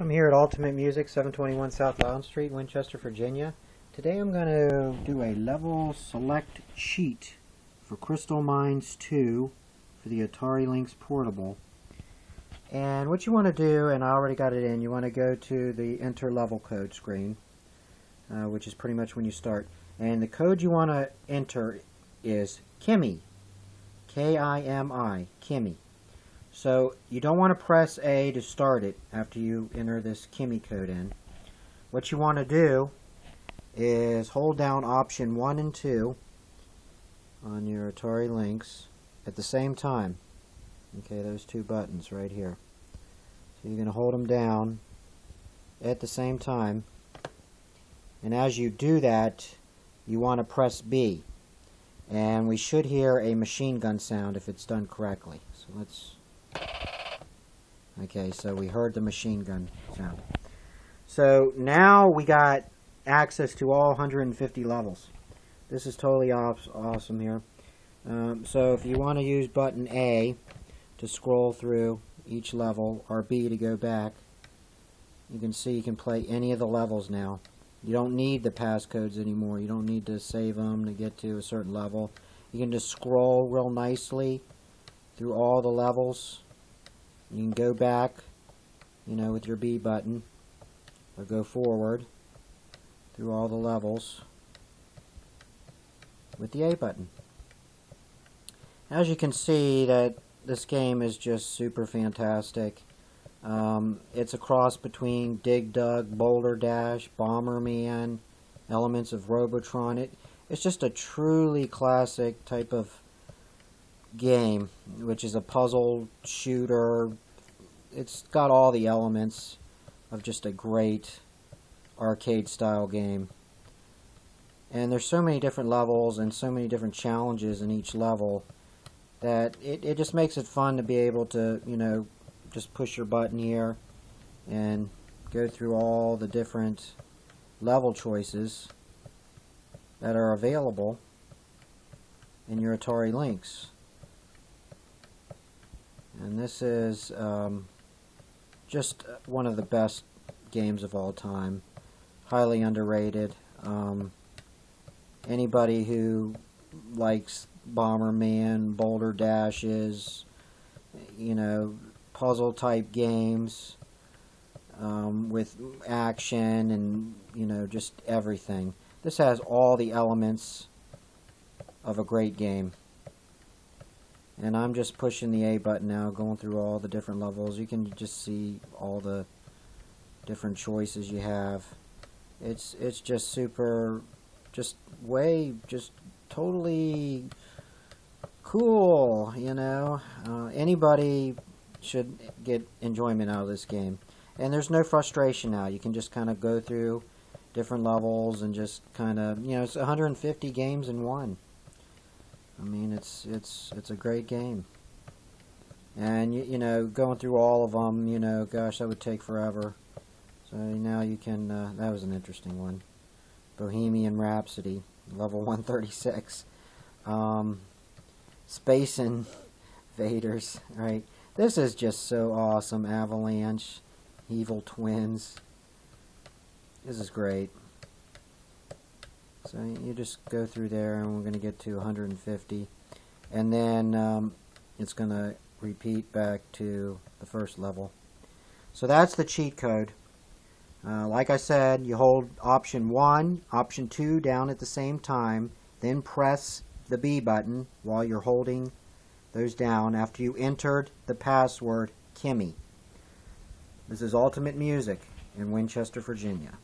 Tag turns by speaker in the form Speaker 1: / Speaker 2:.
Speaker 1: I'm here at Ultimate Music, 721 South Island Street, Winchester, Virginia. Today I'm going to do a level select cheat for Crystal Mines 2 for the Atari Lynx Portable. And what you want to do, and I already got it in, you want to go to the enter level code screen, uh, which is pretty much when you start. And the code you want to enter is Kimi, K-I-M-I, Kimi. So you don't want to press A to start it after you enter this Kimi code in. What you want to do is hold down option 1 and 2 on your Atari Lynx at the same time. Okay, those two buttons right here. So you're going to hold them down at the same time. And as you do that, you want to press B. And we should hear a machine gun sound if it's done correctly. So let's Okay, so we heard the machine gun sound. So now we got access to all 150 levels. This is totally awesome here. Um, so if you want to use button A to scroll through each level, or B to go back, you can see you can play any of the levels now. You don't need the passcodes anymore. You don't need to save them to get to a certain level. You can just scroll real nicely through all the levels you can go back, you know, with your B button, or go forward through all the levels with the A button. As you can see that this game is just super fantastic. Um, it's a cross between Dig Dug, Boulder Dash, Bomberman, elements of Robotron. It, it's just a truly classic type of game, which is a puzzle shooter. It's got all the elements of just a great arcade style game. And there's so many different levels and so many different challenges in each level that it, it just makes it fun to be able to, you know, just push your button here and go through all the different level choices that are available in your Atari Lynx and this is um, just one of the best games of all time. Highly underrated. Um, anybody who likes Bomberman, Boulder Dashes, you know, puzzle type games um, with action and, you know, just everything. This has all the elements of a great game and I'm just pushing the A button now going through all the different levels. You can just see all the different choices you have. It's it's just super just way just totally cool you know? Uh, anybody should get enjoyment out of this game. And there's no frustration now. You can just kind of go through different levels and just kind of you know it's 150 games in one I mean, it's it's it's a great game. And you, you know, going through all of them, you know, gosh, that would take forever. So now you can. Uh, that was an interesting one. Bohemian Rhapsody, level 136. Um, Space Invaders, right? This is just so awesome. Avalanche, Evil Twins. This is great. So you just go through there and we're going to get to 150 and then um, it's going to repeat back to the first level. So that's the cheat code. Uh, like I said, you hold option 1, option 2 down at the same time, then press the B button while you're holding those down after you entered the password Kimi. This is Ultimate Music in Winchester, Virginia.